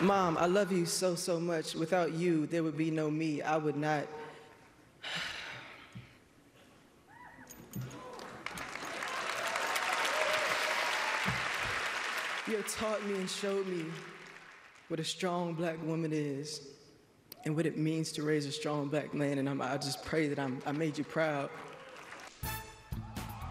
Mom, I love you so, so much. Without you, there would be no me. I would not. You have taught me and showed me what a strong black woman is and what it means to raise a strong black man. And I'm, I just pray that I'm, I made you proud.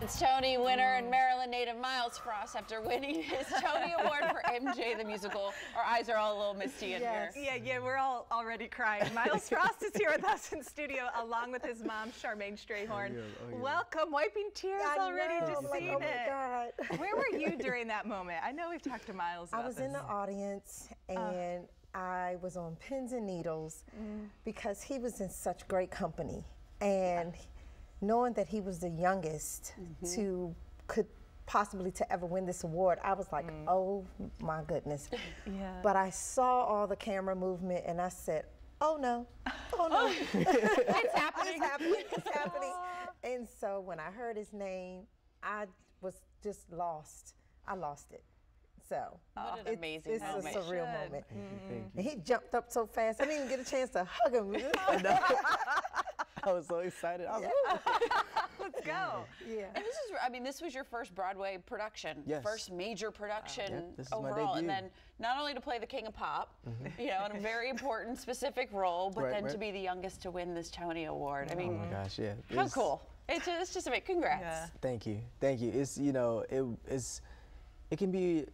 It's Tony winner and Maryland native Myles Frost after winning his Tony Award for MJ the Musical. Our eyes are all a little misty in yes. here. Yeah, yeah, we're all already crying. Myles Frost is here with us in studio along with his mom, Charmayne Strayhorn. Oh, yeah, oh, yeah. Welcome, wiping tears I already, know. just like, seeing oh my God. Where were you during that moment? I know we've talked to Myles I was this. in the audience and uh. I was on pins and needles mm. because he was in such great company. And knowing that he was the youngest mm-hmm. to could possibly to ever win this award, I was like, mm. oh my goodness. yeah. But I saw all the camera movement and I said, oh no, oh no. it's happening. It's happening, it's happening. and so when I heard his name, I was just lost. I lost it. So what an amazing it's, moment. A surreal moment. Mm-hmm. And he jumped up so fast, I didn't even get a chance to hug him. I was so excited. I was like, let's go. Yeah. And this is, I mean, this was your first Broadway production, yes. first major production uh, overall, and then not only to play the King of Pop, mm-hmm. you know, in a very important, specific role, but right, then right. to be the youngest to win this Tony Award. I mean, oh my gosh, yeah. How it's, cool! It's just, it's just a bit. Congrats. Yeah. Thank you, thank you. It's you know, it it's it can be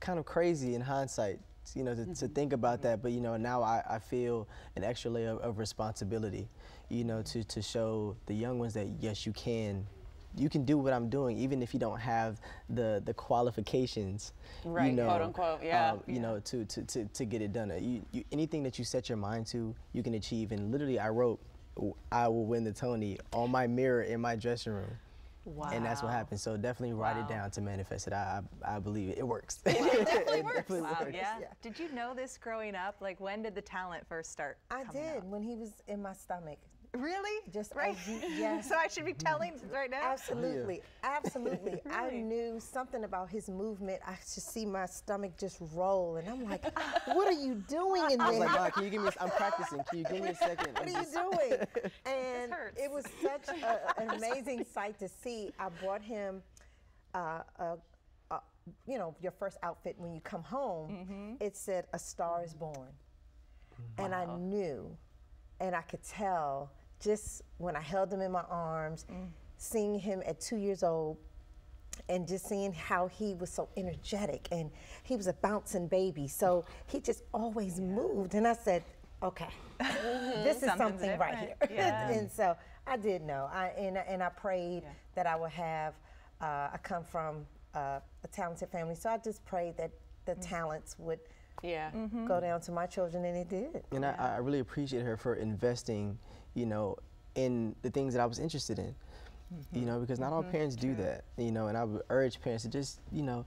kind of crazy in hindsight you know, to, mm -hmm. to, mm-hmm. think about that. But you know, now I, I feel an extra layer of, of, responsibility, you know, to, to show the young ones that yes, you can. You can do what I'm doing, even if you don't have the the qualifications, right? You know, quote unquote, yeah. Um, you yeah. know, to, to, to, to get it done. You, you, anything that you set your mind to, you can achieve. And literally, I wrote, "I will win the Tony" on my mirror in my dressing room. Wow. And that's what happened. So definitely write wow. it down to manifest it. I, I, I believe it. It works. it definitely it works. Definitely wow, works. Yeah. yeah. Did you know this growing up? Like when did the talent first start? I did when he was in my stomach. Really? Just right. yes. so I should be telling right now. Absolutely, absolutely. really? I knew something about his movement. I should see my stomach just roll, and I'm like, "What are you doing in there?" I was like, God, "Can you give me? I'm practicing. Can you give me a second? What are you doing?" And it was such a, an amazing sight to see. I brought him. Uh, a, a, you know, your first outfit when you come home, mm -hmm. it said "A Star Is Born," wow. and I knew, and I could tell just when I held him in my arms, mm. seeing him at two years old, and just seeing how he was so energetic and he was a bouncing baby. So he just always moved. And I said, okay, this is something right here. Yeah. and so I did know. I, and, and I prayed yeah. that I would have, uh, I come from uh, a talented family. So I just prayed that the mm. talents would yeah. Mm-hmm. go down to my children, and it did. And yeah. I, I, really appreciate her for investing, you know, in the things that I was interested in. Mm-hmm. You know, because not mm-hmm. all parents do that. You know, and I would urge parents to just, you know,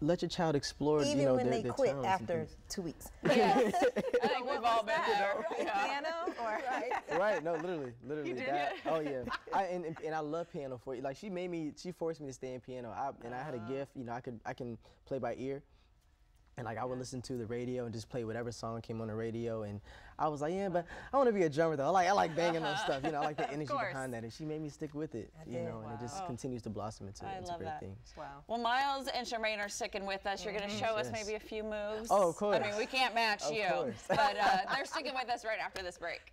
let your child explore. Even you know, when their, they their quit after two weeks. Yes. I think we've all been there. Yeah. Piano or right? right. No, literally, literally. You did that. Oh yeah. I, and, and, and I love piano for you. Like she made me. She forced me to stay in piano. I, and uh-huh. I had a uh-huh. gift. You know, I could I can play by ear. And like I would listen to the radio and just play whatever song came on the radio, and I was like, yeah, but I want to be a drummer though. I like I like banging on stuff, you know. I like the energy behind that, and she made me stick with it, I you did. know, wow. and it just oh. continues to blossom into, I into great that. things. Wow. Well, Myles and Charmayne are sticking with us. You're going to mm-hmm. show yes. us maybe a few moves. Oh, of course. I mean, we can't match of you, course. but uh, they're sticking with us right after this break.